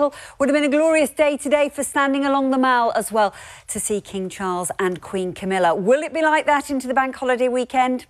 capital. Would have been a glorious day today for standing along the Mall as well to see King Charles and Queen Camilla. Will it be like that into the bank holiday weekend?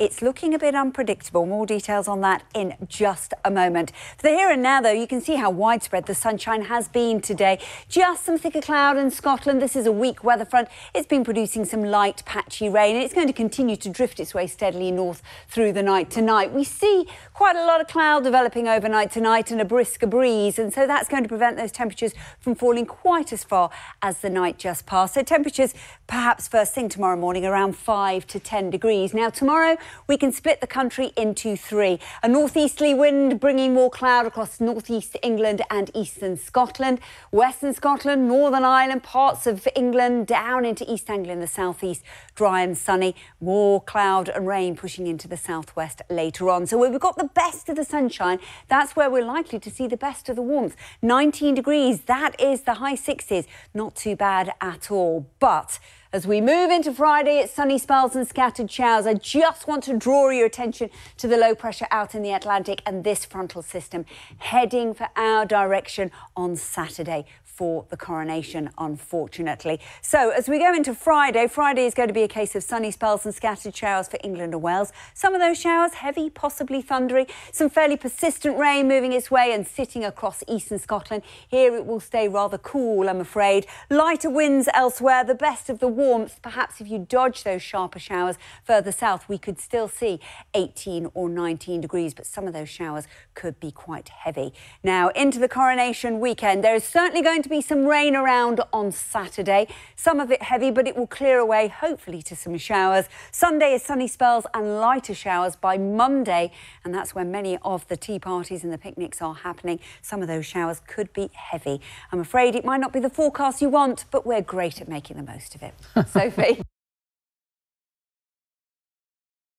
It's looking a bit unpredictable. More details on that in just a moment. For the here and now, though, you can see how widespread the sunshine has been today. Just some thicker cloud in Scotland. This is a weak weather front. It's been producing some light, patchy rain, and it's going to continue to drift its way steadily north through the night tonight. We see quite a lot of cloud developing overnight tonight and a brisker breeze, and so that's going to prevent those temperatures from falling quite as far as the night just passed. So temperatures perhaps first thing tomorrow morning around 5 to 10 degrees. Now, tomorrow, we can split the country into three. A northeasterly wind bringing more cloud across northeast England and eastern Scotland, western Scotland, Northern Ireland, parts of England, down into East Anglia in the southeast, dry and sunny. More cloud and rain pushing into the southwest later on. So we've got the best of the sunshine. That's where we're likely to see the best of the warmth. 19 degrees, that is the high 60s. Not too bad at all. But as we move into Friday, it's sunny spells and scattered showers. I just want to draw your attention to the low pressure out in the Atlantic and this frontal system heading for our direction on Saturday for the coronation, unfortunately. So as we go into Friday, Friday is going to be a case of sunny spells and scattered showers for England and Wales. Some of those showers heavy, possibly thundery. Some fairly persistent rain moving its way and sitting across eastern Scotland. Here it will stay rather cool, I'm afraid. Lighter winds elsewhere, the best of the warmth. Perhaps if you dodge those sharper showers further south, we could still see 18 or 19 degrees, but some of those showers could be quite heavy. Now, into the coronation weekend, there is certainly going to be some rain around on Saturday. Some of it heavy, but it will clear away, hopefully, to some showers. Sunday is sunny spells and lighter showers by Monday, and that's when many of the tea parties and the picnics are happening. Some of those showers could be heavy. I'm afraid it might not be the forecast you want, but we're great at making the most of it. Sophie.